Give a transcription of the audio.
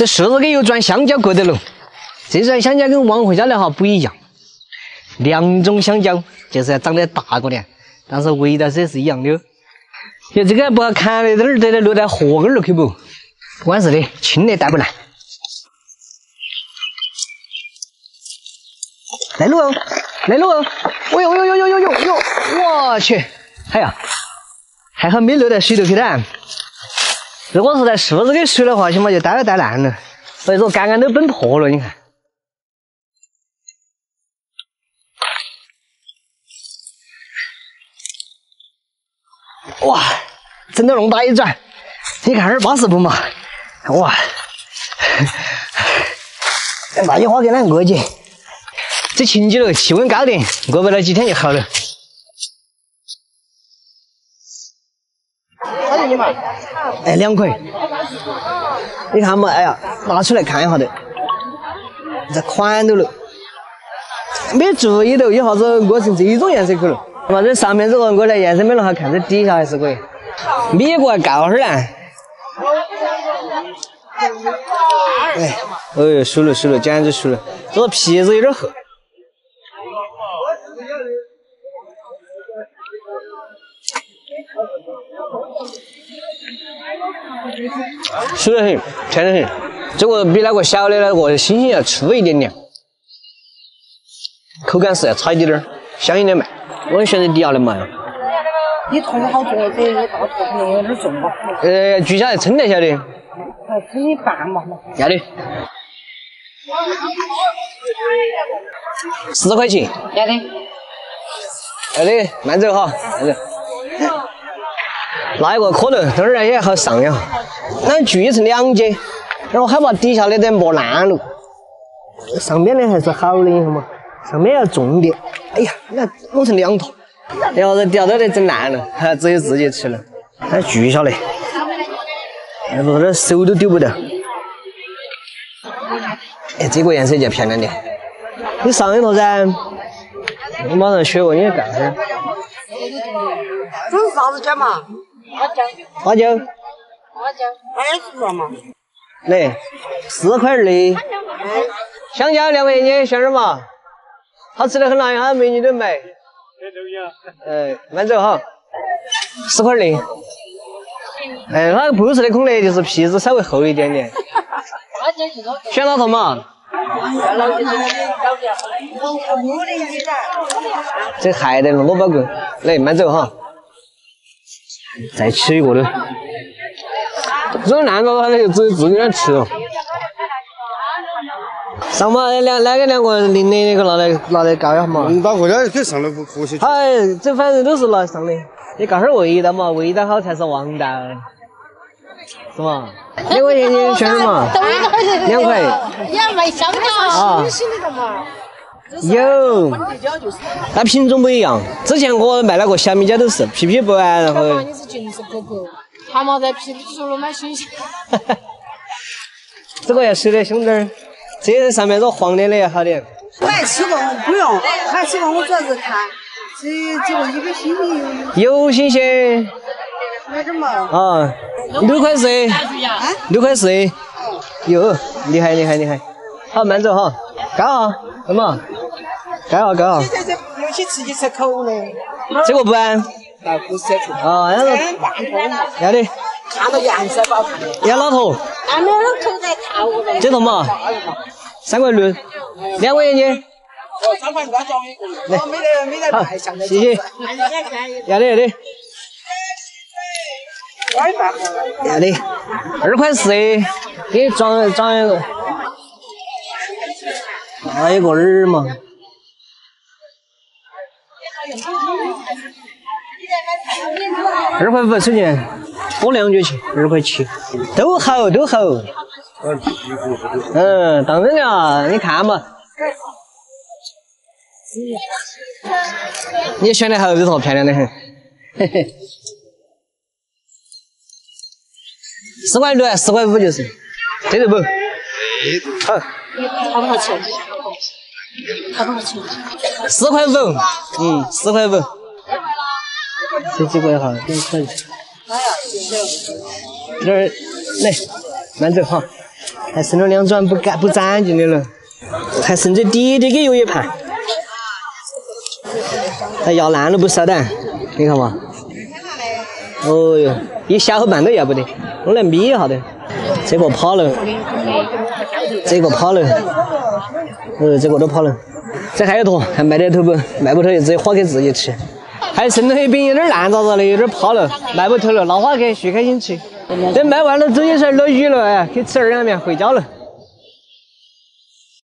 这十二个又转香蕉过得了。这串香蕉跟往回家的哈不一样，两种香蕉就是要长得大个点，但是味道是是一样的。就这个不要看的，这儿得落在河根儿去不？不管是的，轻的带不来。来路哦，来路哦！哦呦呦呦呦呦呦呦！我去，哎呀，还好没落在水头去的。如果是在树子里水的话，起码就带都带烂了。所以说，杆杆都崩破了，你看。哇，整的那么大一转，你看二巴适不嘛？哇，那句话给哪过去？这晴起了，气温高点，过不了几天就好了。多少钱嘛？哎，两块。你看嘛，哎呀，拿出来看一下的，这宽头了，没注意到一下子过成这种颜色去了。嘛，这上面这个我的颜色没弄好看，这底下还是可以。米过来告哈儿呢。哎，哎呦，熟了熟了，简直熟了。这个皮子有点厚。熟得很，甜得很。这个比那个小的那个星星要粗一点点，口感是要差一点点，香一点卖。我选择底下的嘛。你头好重哦，这个大头可能有点重吧。呃，举起来称得下的。来称一半嘛。要的。十块钱。要的。要的，慢走哈，慢走。拿一个可能，这儿也好上呀。那锯成两截，然后害怕底下的都磨烂了。上面的还是好的，你看嘛。上面要重点，哎呀，你看弄成两坨，然后这底下都得整烂了，还只有自己吃了，还锯下来，哎，不这手都丢不得。哎，这个颜色就漂亮点，你上一坨噻，我马上学过你的干哈？这是啥子椒嘛？花椒。花椒。还有什么嘛？来，四块二的。香蕉两块钱，选点嘛。好吃的很啦，哈，美女都买。哎，慢走哈，十块零。哎，那个不是的空的，就是皮子稍微厚一点点。选哪套嘛？这还得那么宝贵，来慢走哈。再吃一个的，这个烂了，他就只有自己人吃了。上嘛，两那个两个零的那个拿来拿来搞一下嘛。嗯，把国家给上了不可惜。哎，这反正都是拿上的，你搞下味道嘛，味道好才是王道，是嘛？两块钱你选什么？两块。你要卖香蕉，新鲜的嘛。有。那品种不一样，之前我卖那个小米椒都是皮皮薄啊，然后。你是净是可可，他嘛在皮皮熟了买新鲜。这个要收的凶点儿。这上面这黄的的要好点。我还吃过，不用。还吃过，我主要是看，这这个有没有新鲜？有新鲜。买点嘛。啊，六块四。啊？六块四。哟，厉害厉害厉害。好，慢走哈。高哈，什么？高哈高哈。现在这有些吃起吃口的。这个不安。那不是吃。啊，要是。要的。看到颜色不好看。要哪头？俺们口在套我这头嘛。三块六，两块钱。哦，三块六装一个。来，没得没得卖，谢谢。要得要得。要的，二块四，给你装装一个。那一个耳嘛。二块五收钱，多两角钱，二块七，都好都好。嗯，当然了，你看嘛，你选的好，这套漂亮的很，嘿嘿，四块六，四块五就是，这个不，好，好不好吃？好不好吃？四块五，嗯，四块五，这几个哈，给你看一下，这儿来，慢走哈。还剩了两转不干不干净的了，还剩这滴滴给有一盘，还压烂了不少的，你看嘛。哦哟，一小半都要不得，我来眯一下的。这个跑了，这个跑了，呃，这个都跑了。这还有坨，还卖得脱不？卖不脱就直接花给自己吃。还剩了一饼，有点烂渣渣的，有点趴了，卖不脱了，拿花去，徐开心吃。等卖完了，走一时落雨了，哎，去吃二两面回家了。